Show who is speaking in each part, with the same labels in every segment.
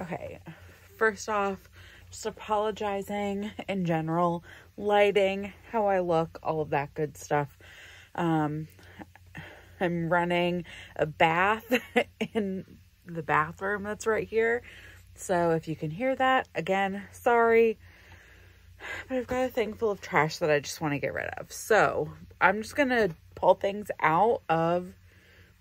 Speaker 1: Okay, first off, just apologizing in general, lighting, how I look, all of that good stuff. Um, I'm running a bath in the bathroom that's right here. So if you can hear that, again, sorry. But I've got a thing full of trash that I just want to get rid of. So I'm just going to pull things out of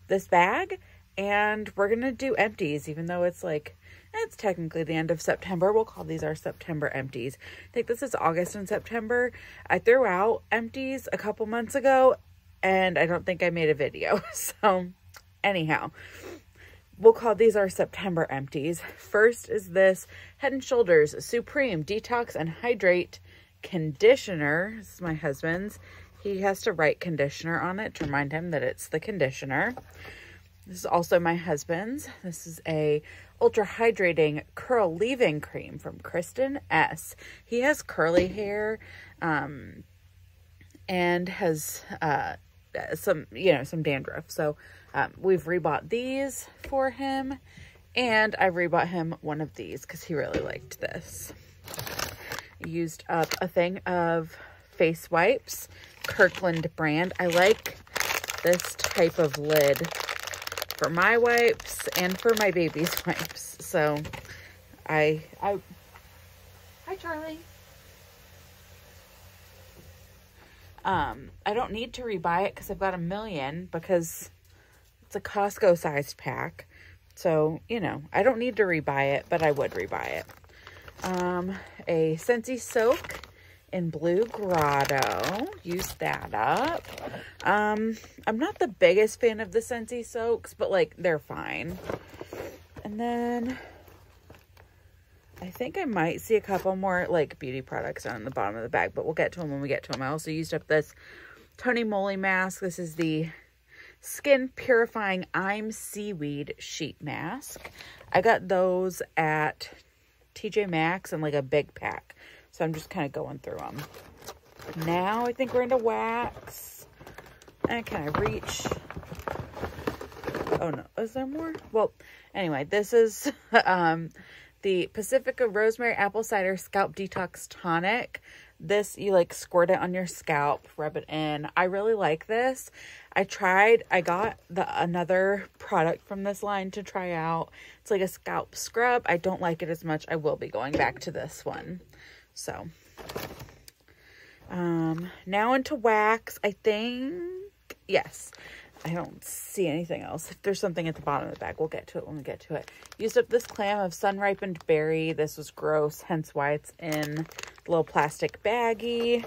Speaker 1: this bag and we're going to do empties, even though it's like, it's technically the end of September. We'll call these our September empties. I think this is August and September. I threw out empties a couple months ago and I don't think I made a video. So, anyhow, we'll call these our September empties. First is this Head and Shoulders Supreme Detox and Hydrate Conditioner. This is my husband's. He has to write conditioner on it to remind him that it's the conditioner. This is also my husband's. This is a ultra hydrating curl leave-in cream from Kristin Ess. He has curly hair um, and has uh, some, you know, some dandruff. So um, we've rebought these for him and I rebought him one of these because he really liked this. Used up a thing of face wipes, Kirkland brand. I like this type of lid for my wipes and for my baby's wipes. So I, I, hi Charlie. Um, I don't need to rebuy it because I've got a million because it's a Costco sized pack. So, you know, I don't need to rebuy it, but I would rebuy it. Um, a Scentsy Soak in Blue Grotto. Use that up. Um, I'm not the biggest fan of the Scentsy Soaks, but like they're fine. And then I think I might see a couple more like beauty products on the bottom of the bag, but we'll get to them when we get to them. I also used up this Tony Moly mask. This is the Skin Purifying I'm Seaweed Sheet Mask. I got those at TJ Maxx in like a big pack. So I'm just kind of going through them. Now I think we're into wax. And can I reach? Oh no, is there more? Well, anyway, this is um, the Pacifica Rosemary Apple Cider Scalp Detox Tonic. This, you like squirt it on your scalp, rub it in. I really like this. I tried, I got the another product from this line to try out. It's like a scalp scrub. I don't like it as much. I will be going back to this one. So, um, now into wax, I think, yes. I don't see anything else. If there's something at the bottom of the bag, we'll get to it when we get to it. Used up this clam of sun-ripened berry. This was gross, hence why it's in the little plastic baggie.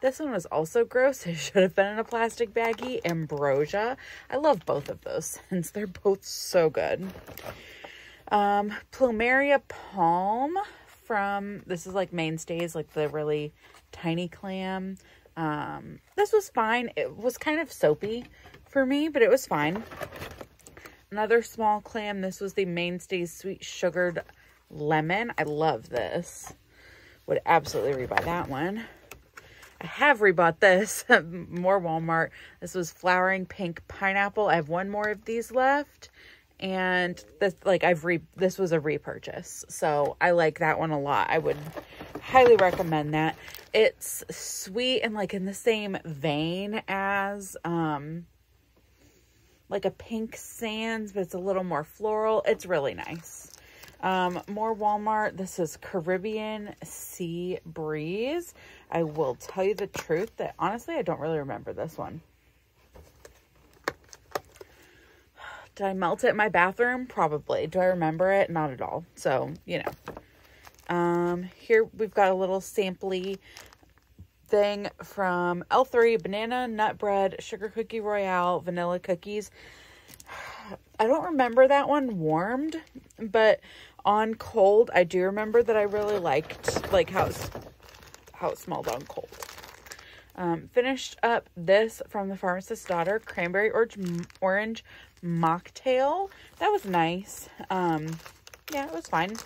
Speaker 1: This one was also gross. It should have been in a plastic baggie. Ambrosia. I love both of those since they're both so good. Um, Plumeria Palm from, this is like Mainstays, like the really tiny clam. Um, this was fine. It was kind of soapy for me, but it was fine. Another small clam. This was the Mainstays Sweet Sugared Lemon. I love this. Would absolutely rebuy that one. I have rebought this. more Walmart. This was Flowering Pink Pineapple. I have one more of these left. And this, like, I've re, this was a repurchase. So I like that one a lot. I would highly recommend that. It's sweet and like in the same vein as, um, like a pink sands, but it's a little more floral. It's really nice. Um, more Walmart. This is Caribbean Sea Breeze. I will tell you the truth that honestly, I don't really remember this one. Did I melt it in my bathroom? Probably. Do I remember it? Not at all. So, you know. Um, here we've got a little sampley thing from L3 banana nut bread sugar cookie royale vanilla cookies I don't remember that one warmed but on cold I do remember that I really liked like how how it smelled on cold um, finished up this from the pharmacist's daughter cranberry orange orange mocktail that was nice um yeah, it was fine.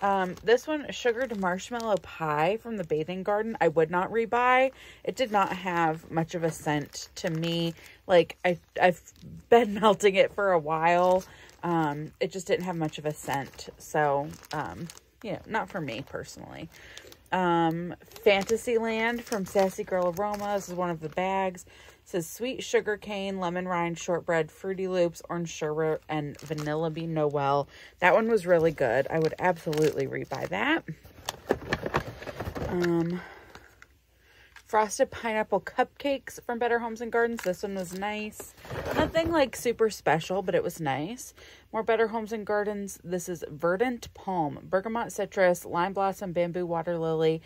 Speaker 1: Um, this one, sugared marshmallow pie from the bathing garden. I would not rebuy. It did not have much of a scent to me. Like I, I've been melting it for a while. Um, it just didn't have much of a scent. So, um, yeah, not for me personally. Um, Fantasyland from Sassy Girl Aroma. This is one of the bags. It says sweet sugar cane, lemon rind, shortbread, fruity loops, orange sherbet, and vanilla bean Noel. That one was really good. I would absolutely rebuy that. Um, frosted pineapple cupcakes from Better Homes and Gardens. This one was nice. Nothing like super special, but it was nice. More Better Homes and Gardens. This is Verdant Palm, Bergamot Citrus, Lime Blossom, Bamboo Water Lily,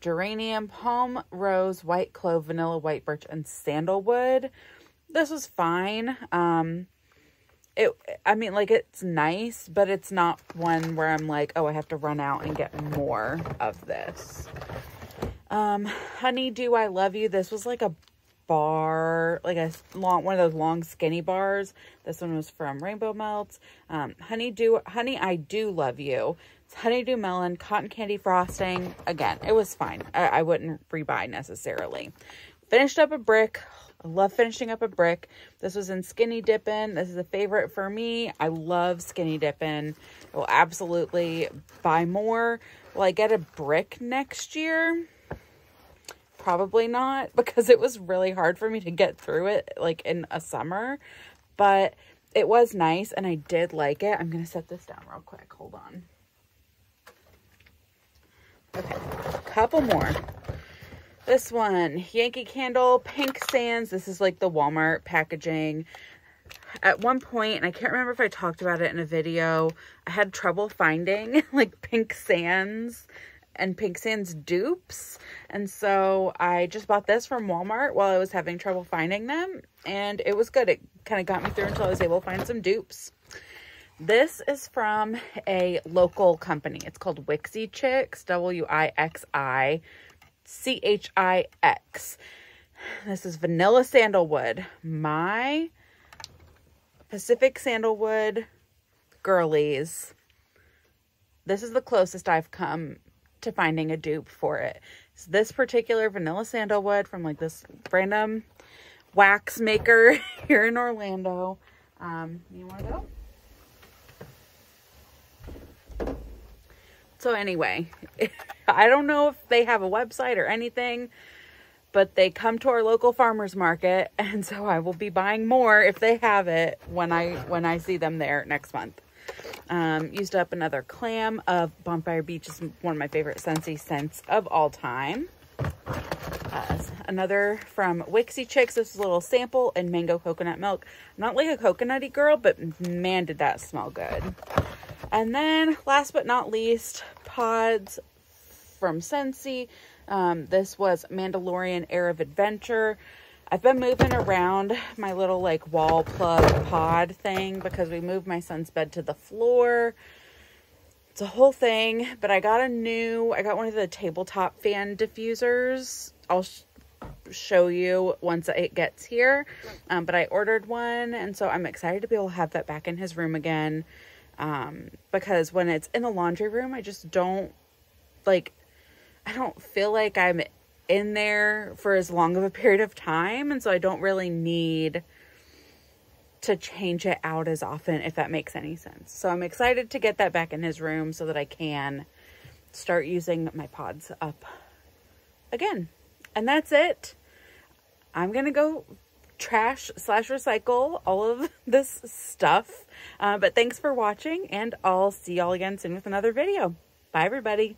Speaker 1: Geranium, Palm Rose, White Clove, Vanilla White Birch, and Sandalwood. This was fine. Um, it, I mean, like, it's nice, but it's not one where I'm like, oh, I have to run out and get more of this. Um, Honeydew, I Love You. This was like a bar, like a long, one of those long skinny bars. This one was from Rainbow Melts. Um, Honeydew, Honey, I Do Love You. It's Honeydew Melon, Cotton Candy Frosting. Again, it was fine. I, I wouldn't rebuy necessarily. Finished up a brick. I love finishing up a brick. This was in Skinny Dippin'. This is a favorite for me. I love Skinny Dippin'. Will absolutely buy more. Will I get a brick next year? Probably not because it was really hard for me to get through it like in a summer. But it was nice and I did like it. I'm going to set this down real quick. Hold on. Okay, couple more. This one, Yankee Candle Pink Sands. This is like the Walmart packaging. At one point, and I can't remember if I talked about it in a video, I had trouble finding like Pink Sands and Pink Sands dupes. And so I just bought this from Walmart while I was having trouble finding them. And it was good. It kind of got me through until I was able to find some dupes. This is from a local company. It's called Wixi Chix, W-I-X-I, C-H-I-X. This is Vanilla Sandalwood. My Pacific Sandalwood girlies. This is the closest I've come to finding a dupe for it. So this particular vanilla sandalwood from like this random wax maker here in Orlando. Um, you want to go? So anyway, I don't know if they have a website or anything, but they come to our local farmers market and so I will be buying more if they have it when I when I see them there next month. Um, used up another clam of Bonfire Beach is one of my favorite Scentsy scents of all time. Uh, another from Wixi Chix. This is a little sample and mango coconut milk. Not like a coconutty girl, but man, did that smell good. And then last but not least, pods from Scentsy. Um, this was Mandalorian Air of Adventure. I've been moving around my little like wall plug pod thing because we moved my son's bed to the floor. It's a whole thing, but I got a new, I got one of the tabletop fan diffusers. I'll sh show you once it gets here. Um, but I ordered one and so I'm excited to be able to have that back in his room again. Um, because when it's in the laundry room, I just don't like, I don't feel like I'm in there for as long of a period of time. And so I don't really need to change it out as often, if that makes any sense. So I'm excited to get that back in his room so that I can start using my pods up again. And that's it. I'm going to go trash slash recycle all of this stuff. Uh, but thanks for watching and I'll see y'all again soon with another video. Bye everybody.